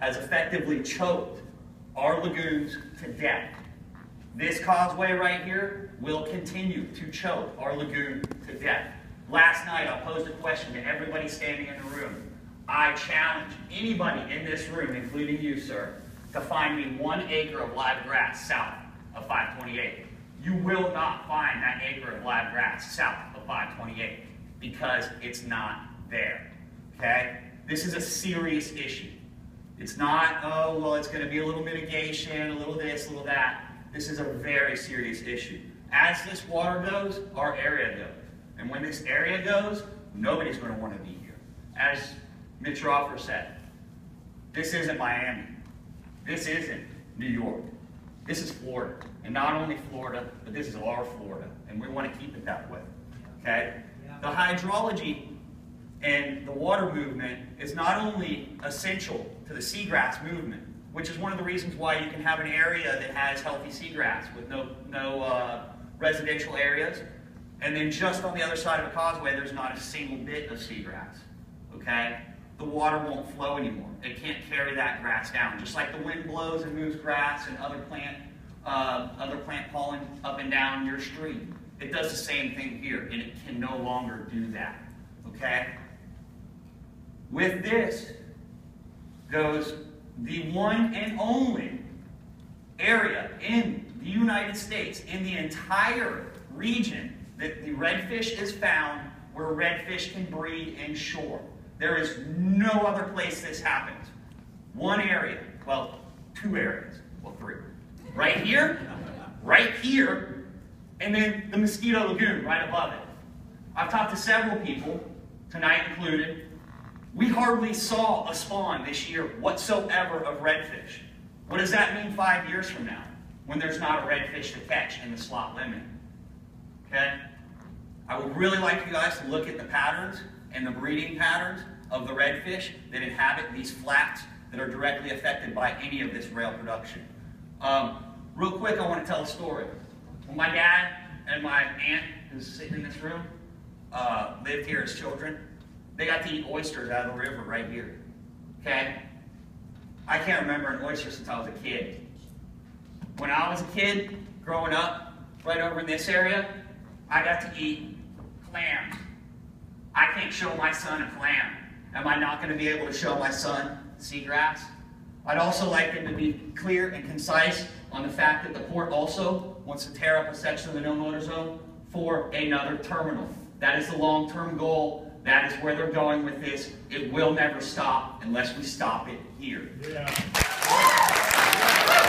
has effectively choked our lagoons to death. This causeway right here will continue to choke our lagoon to death. Last night, I posed a question to everybody standing in the room. I challenge anybody in this room, including you, sir, to find me one acre of live grass south of 528. You will not find that acre of live grass south of 528 because it's not there. Okay? This is a serious issue. It's not, oh, well, it's going to be a little mitigation, a little this, a little that. This is a very serious issue. As this water goes, our area goes. And when this area goes, nobody's going to want to be here. As Mitch Roffer said, this isn't Miami. This isn't New York. This is Florida. And not only Florida, but this is our Florida. And we want to keep it that way. Okay? The hydrology and the water movement is not only essential to the seagrass movement, which is one of the reasons why you can have an area that has healthy seagrass with no, no uh, residential areas. And then just on the other side of a causeway, there's not a single bit of seagrass. Okay? The water won't flow anymore. It can't carry that grass down. Just like the wind blows and moves grass and other plant, uh, other plant pollen up and down your stream. It does the same thing here, and it can no longer do that. Okay? With this goes the one and only area in the United States, in the entire region that the redfish is found where redfish can breed inshore. There is no other place this happens. One area, well, two areas, well, three. Right here, right here, and then the Mosquito Lagoon right above it. I've talked to several people, tonight included. We hardly saw a spawn this year whatsoever of redfish. What does that mean five years from now when there's not a redfish to catch in the slot limit? Okay? I would really like you guys to look at the patterns and the breeding patterns of the redfish that inhabit these flats that are directly affected by any of this rail production. Um, real quick, I want to tell a story. When my dad and my aunt, who's sitting in this room, uh, lived here as children, they got to eat oysters out of the river right here. Okay? I can't remember an oyster since I was a kid. When I was a kid, growing up, right over in this area, I got to eat clams. I can't show my son a clam. Am I not going to be able to show my son seagrass? I'd also like him to be clear and concise on the fact that the port also wants to tear up a section of the no motor zone for another terminal. That is the long-term goal. That is where they're going with this. It will never stop unless we stop it here. Yeah.